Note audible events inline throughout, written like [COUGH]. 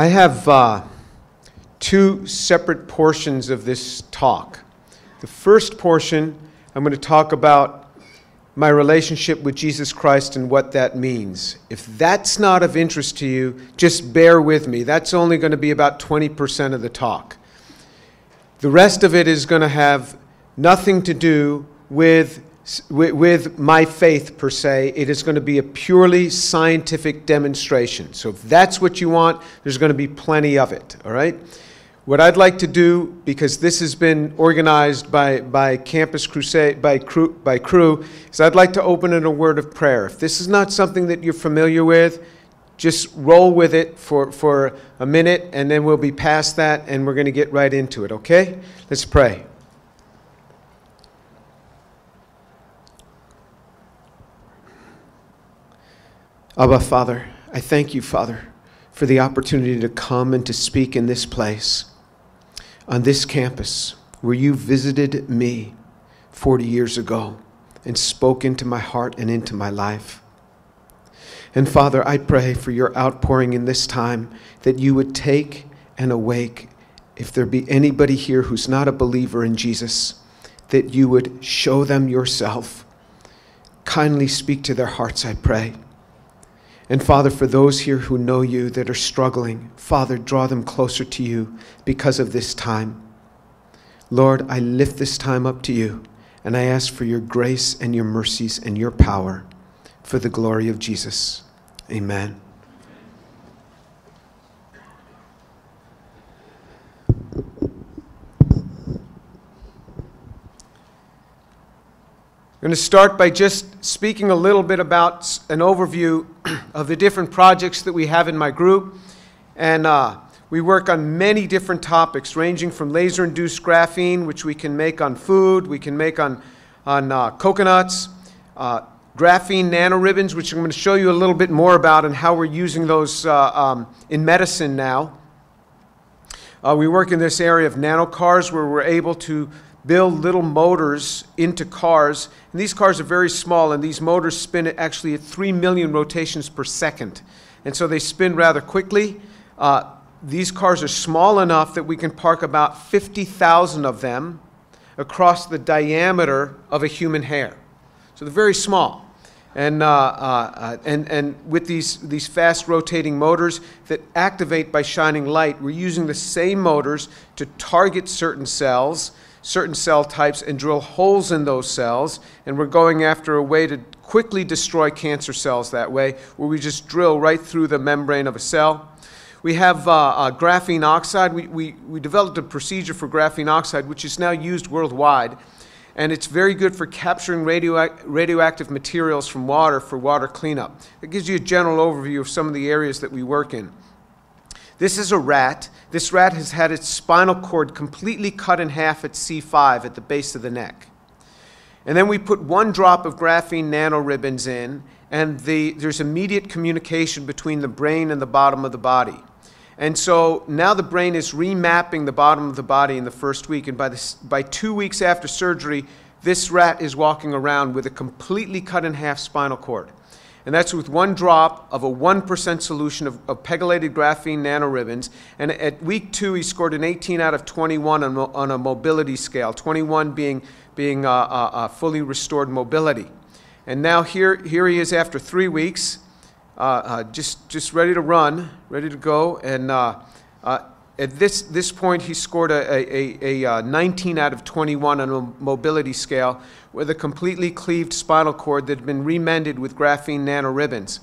I have uh, two separate portions of this talk. The first portion, I'm going to talk about my relationship with Jesus Christ and what that means. If that's not of interest to you, just bear with me. That's only going to be about 20% of the talk. The rest of it is going to have nothing to do with with, my faith per se, it is going to be a purely scientific demonstration. So if that's what you want, there's going to be plenty of it, all right? What I'd like to do, because this has been organized by, by Campus Crusade, by Cru, by Cru, is I'd like to open in a word of prayer. If this is not something that you're familiar with, just roll with it for, for a minute, and then we'll be past that, and we're going to get right into it, okay? Let's pray. Abba, Father, I thank you, Father, for the opportunity to come and to speak in this place, on this campus, where you visited me 40 years ago and spoke into my heart and into my life. And Father, I pray for your outpouring in this time that you would take and awake, if there be anybody here who's not a believer in Jesus, that you would show them yourself. Kindly speak to their hearts, I pray. And Father, for those here who know you that are struggling, Father, draw them closer to you because of this time. Lord, I lift this time up to you, and I ask for your grace and your mercies and your power for the glory of Jesus. Amen. I'm going to start by just speaking a little bit about an overview [CLEARS THROAT] of the different projects that we have in my group. And uh, we work on many different topics, ranging from laser induced graphene, which we can make on food, we can make on, on uh, coconuts, uh, graphene nanoribbons, which I'm going to show you a little bit more about and how we're using those uh, um, in medicine now. Uh, we work in this area of nanocars where we're able to build little motors into cars. And these cars are very small, and these motors spin actually at 3 million rotations per second. And so they spin rather quickly. Uh, these cars are small enough that we can park about 50,000 of them across the diameter of a human hair. So they're very small. And, uh, uh, uh and, and with these, these fast rotating motors that activate by shining light, we're using the same motors to target certain cells certain cell types and drill holes in those cells. And we're going after a way to quickly destroy cancer cells that way, where we just drill right through the membrane of a cell. We have uh, uh, graphene oxide. We, we, we developed a procedure for graphene oxide, which is now used worldwide. And it's very good for capturing radioac radioactive materials from water for water cleanup. It gives you a general overview of some of the areas that we work in. This is a rat. This rat has had its spinal cord completely cut in half at C5 at the base of the neck. And then we put one drop of graphene nanoribbons in, and the, there's immediate communication between the brain and the bottom of the body. And so now the brain is remapping the bottom of the body in the first week, and by, by two weeks after surgery, this rat is walking around with a completely cut in half spinal cord and that's with one drop of a 1% solution of, of pegylated graphene nanoribbons. And at week two, he scored an 18 out of 21 on, on a mobility scale, 21 being, being uh, uh, uh, fully restored mobility. And now here, here he is after three weeks, uh, uh, just, just ready to run, ready to go. And uh, at this, this point, he scored a, a, a, a 19 out of 21 on a mobility scale, with a completely cleaved spinal cord that had been remended with graphene nanoribbons.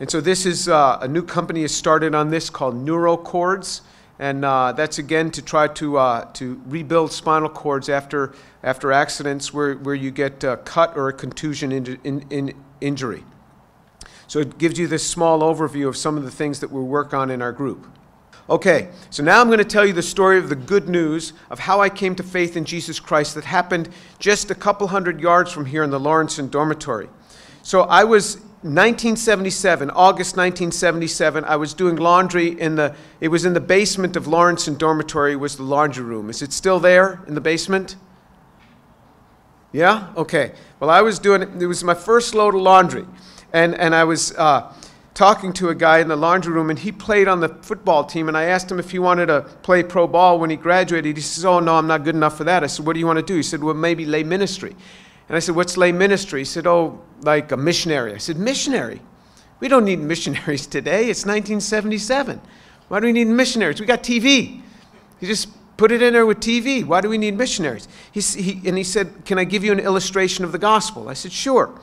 And so this is uh, a new company has started on this called NeuroCords, and uh, that's again to try to, uh, to rebuild spinal cords after, after accidents where, where you get a cut or a contusion in, in, in injury. So it gives you this small overview of some of the things that we work on in our group. Okay, so now I'm going to tell you the story of the good news of how I came to faith in Jesus Christ that happened just a couple hundred yards from here in the Lawrinson dormitory. So I was 1977, August 1977, I was doing laundry in the, it was in the basement of Lawrinson dormitory was the laundry room. Is it still there in the basement? Yeah? Okay. Well, I was doing, it was my first load of laundry. And, and I was, uh, talking to a guy in the laundry room, and he played on the football team. And I asked him if he wanted to play pro ball when he graduated. He says, Oh, no, I'm not good enough for that. I said, What do you want to do? He said, Well, maybe lay ministry. And I said, What's lay ministry? He said, Oh, like a missionary. I said, Missionary? We don't need missionaries today. It's 1977. Why do we need missionaries? We got TV. You just put it in there with TV. Why do we need missionaries? He, he, and he said, Can I give you an illustration of the gospel? I said, Sure.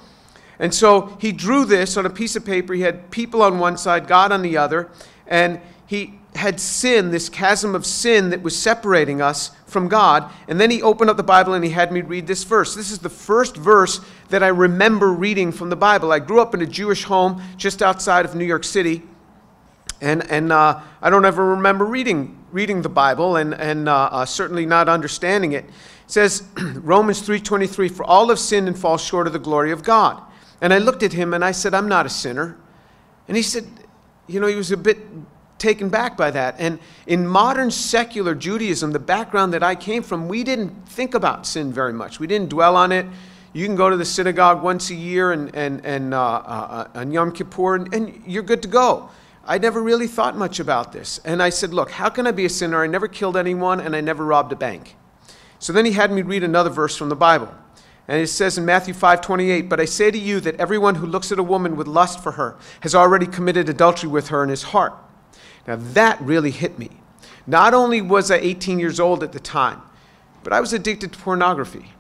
And so he drew this on a piece of paper. He had people on one side, God on the other, and he had sin, this chasm of sin that was separating us from God. And then he opened up the Bible and he had me read this verse. This is the first verse that I remember reading from the Bible. I grew up in a Jewish home just outside of New York City. And, and uh, I don't ever remember reading, reading the Bible and, and uh, uh, certainly not understanding it. It says, [CLEARS THROAT] Romans 3.23, For all have sinned and fall short of the glory of God. And I looked at him and I said, I'm not a sinner. And he said, you know, he was a bit taken back by that. And in modern secular Judaism, the background that I came from, we didn't think about sin very much. We didn't dwell on it. You can go to the synagogue once a year and, and, and uh, uh, on Yom Kippur, and, and you're good to go. I never really thought much about this. And I said, Look, how can I be a sinner? I never killed anyone and I never robbed a bank. So then he had me read another verse from the Bible. And it says in Matthew 5:28, "But I say to you that everyone who looks at a woman with lust for her has already committed adultery with her in his heart." Now that really hit me. Not only was I 18 years old at the time, but I was addicted to pornography.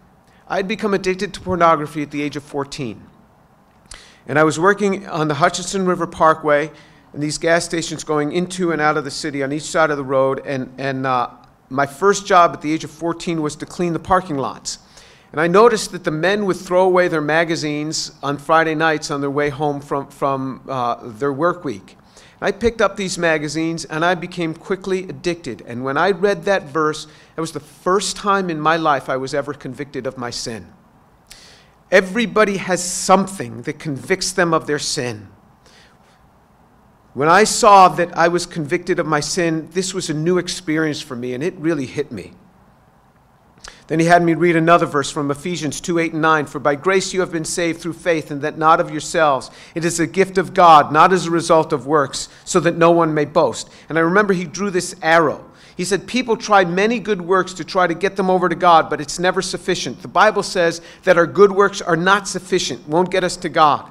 I had become addicted to pornography at the age of 14. And I was working on the Hutchinson River Parkway and these gas stations going into and out of the city on each side of the road. And, and uh, my first job at the age of 14 was to clean the parking lots. And I noticed that the men would throw away their magazines on Friday nights on their way home from, from uh, their work week. I picked up these magazines and I became quickly addicted. And when I read that verse, it was the first time in my life I was ever convicted of my sin. Everybody has something that convicts them of their sin. When I saw that I was convicted of my sin, this was a new experience for me and it really hit me. Then he had me read another verse from Ephesians 2 8 and 9. For by grace you have been saved through faith, and that not of yourselves. It is a gift of God, not as a result of works, so that no one may boast. And I remember he drew this arrow. He said, People try many good works to try to get them over to God, but it's never sufficient. The Bible says that our good works are not sufficient, won't get us to God.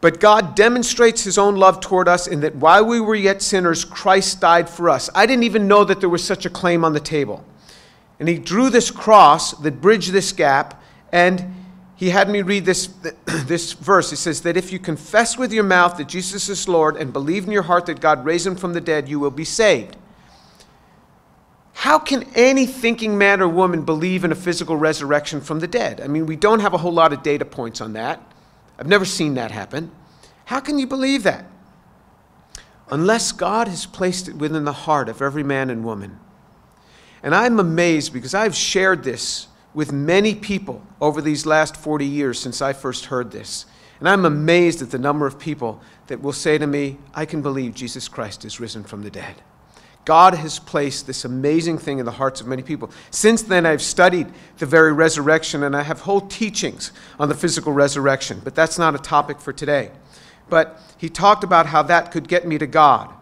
But God demonstrates his own love toward us in that while we were yet sinners, Christ died for us. I didn't even know that there was such a claim on the table. And he drew this cross that bridged this gap, and he had me read this, [CLEARS THROAT] this verse. It says that if you confess with your mouth that Jesus is Lord and believe in your heart that God raised him from the dead, you will be saved. How can any thinking man or woman believe in a physical resurrection from the dead? I mean, we don't have a whole lot of data points on that. I've never seen that happen. How can you believe that? Unless God has placed it within the heart of every man and woman. And I'm amazed because I've shared this with many people over these last 40 years since I first heard this. And I'm amazed at the number of people that will say to me, I can believe Jesus Christ is risen from the dead. God has placed this amazing thing in the hearts of many people. Since then, I've studied the very resurrection and I have whole teachings on the physical resurrection, but that's not a topic for today. But he talked about how that could get me to God.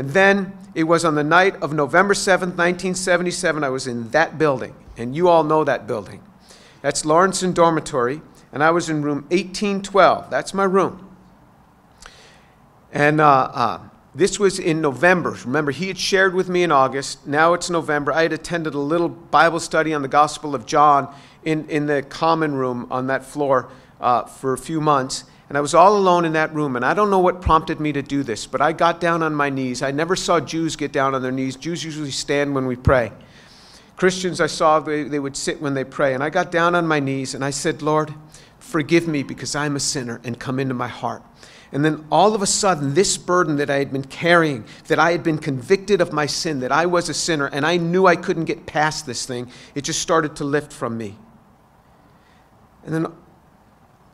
And then it was on the night of November 7th, 1977, I was in that building, and you all know that building. That's Lawrinson Dormitory, and I was in room 1812. That's my room. And uh, uh, this was in November. Remember, he had shared with me in August. Now it's November. I had attended a little Bible study on the Gospel of John in, in the common room on that floor uh, for a few months. And I was all alone in that room, and I don't know what prompted me to do this, but I got down on my knees. I never saw Jews get down on their knees. Jews usually stand when we pray. Christians, I saw they, they would sit when they pray. And I got down on my knees and I said, Lord, forgive me because I'm a sinner and come into my heart. And then all of a sudden, this burden that I had been carrying, that I had been convicted of my sin, that I was a sinner, and I knew I couldn't get past this thing, it just started to lift from me. And then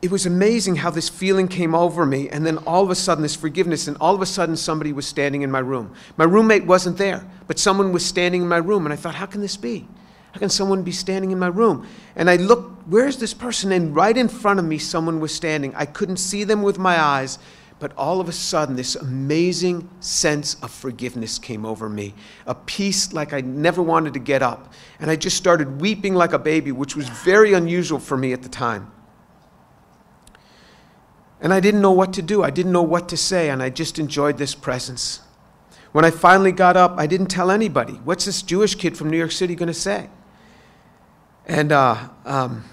it was amazing how this feeling came over me, and then all of a sudden, this forgiveness, and all of a sudden, somebody was standing in my room. My roommate wasn't there, but someone was standing in my room, and I thought, how can this be? How can someone be standing in my room? And I looked, where's this person? And right in front of me, someone was standing. I couldn't see them with my eyes, But all of a sudden, this amazing sense of forgiveness came over me. A peace like I never wanted to get up. And I just started weeping like a baby, which was very unusual for me at the time. And I didn't know what to do. I didn't know what to say, and I just enjoyed this presence. When I finally got up, I didn't tell anybody. What's this Jewish kid from New York City going to say? And uh, um,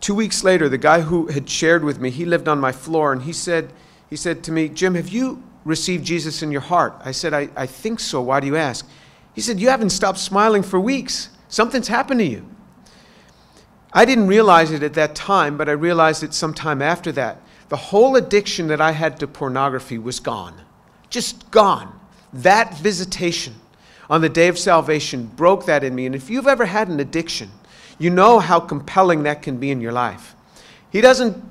two weeks later, the guy who had shared with me, he lived on my floor, and he said, he said to me, Jim, have you received Jesus in your heart? I said, I, I think so. Why do you ask? He said, You haven't stopped smiling for weeks. Something's happened to you. I didn't realize it at that time, but I realized it sometime after that. The whole addiction that I had to pornography was gone. Just gone. That visitation on the day of salvation broke that in me. And if you've ever had an addiction, you know how compelling that can be in your life. He doesn't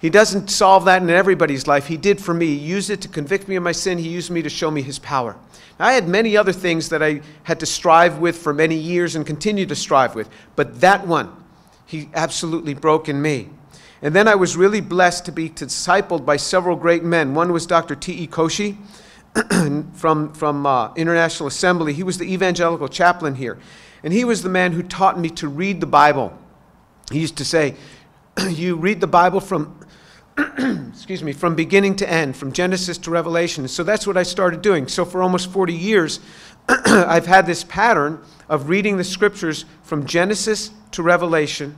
he doesn't solve that in everybody's life. He did for me. He used it to convict me of my sin. He used me to show me his power. Now, I had many other things that I had to strive with for many years and continue to strive with, but that one, he absolutely broke in me. And then I was really blessed to be discipled by several great men. One was Dr. T.E. Koshy from, from uh, International Assembly. He was the evangelical chaplain here. And he was the man who taught me to read the Bible. He used to say, [CLEARS THROAT] You read the Bible from [CLEARS THROAT] excuse me, from beginning to end, from Genesis to Revelation. So that's what I started doing. So for almost 40 years, [CLEARS THROAT] I've had this pattern of reading the scriptures from Genesis to Revelation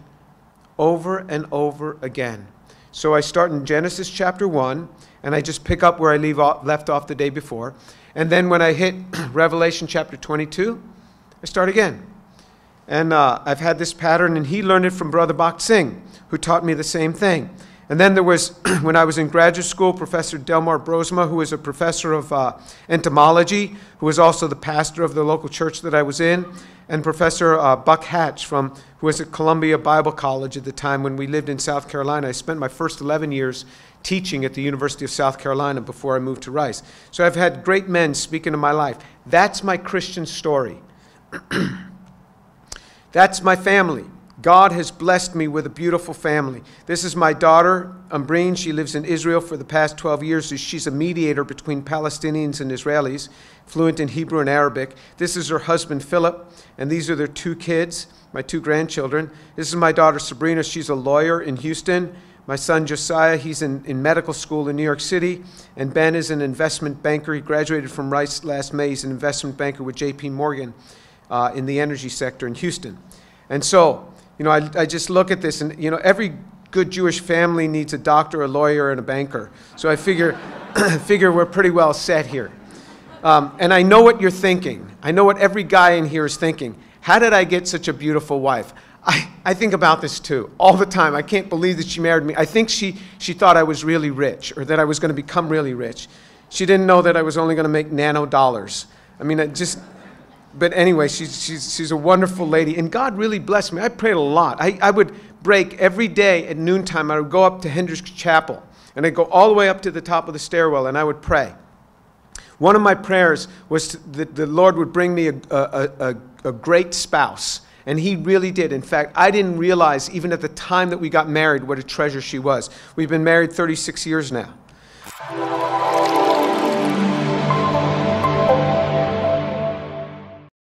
over and over again. So I start in Genesis chapter 1, and I just pick up where I leave off, left off the day before. And then when I hit [CLEARS THROAT] Revelation chapter 22, I start again. And uh, I've had this pattern, and he learned it from Brother Bakht Singh, who taught me the same thing. And then there was, [CLEARS THROAT] when I was in graduate school, Professor Delmar Brosma, who was a professor of uh, entomology, who was also the pastor of the local church that I was in, and Professor uh, Buck Hatch, from, who was at Columbia Bible College at the time when we lived in South Carolina. I spent my first 11 years teaching at the University of South Carolina before I moved to Rice. So I've had great men speak into my life. That's my Christian story. [CLEARS THROAT] That's my family. God has blessed me with a beautiful family. This is my daughter, Umbreen. She lives in Israel for the past 12 years. She's a mediator between Palestinians and Israelis, fluent in Hebrew and Arabic. This is her husband, Philip, and these are their two kids, my two grandchildren. This is my daughter, Sabrina. She's a lawyer in Houston. My son, Josiah, he's in, in medical school in New York City. And Ben is an investment banker. He graduated from Rice last May. He's an investment banker with JP Morgan uh, in the energy sector in Houston. And so, you know, I, I just look at this and, you know, every good Jewish family needs a doctor, a lawyer, and a banker. So I figure, [CLEARS THROAT] figure we're pretty well set here. Um, and I know what you're thinking. I know what every guy in here is thinking. How did I get such a beautiful wife? I, I think about this too, all the time. I can't believe that she married me. I think she, she thought I was really rich or that I was going to become really rich. She didn't know that I was only going to make nano dollars. I mean, it just, but anyway, she's, she's, she's a wonderful lady. And God really blessed me. I prayed a lot. I, I would break every day at noontime. I would go up to Hendricks Chapel and I'd go all the way up to the top of the stairwell and I would pray. One of my prayers was that the Lord would bring me a, a, a, a great spouse. And he really did. In fact, I didn't realize, even at the time that we got married, what a treasure she was. We've been married 36 years now.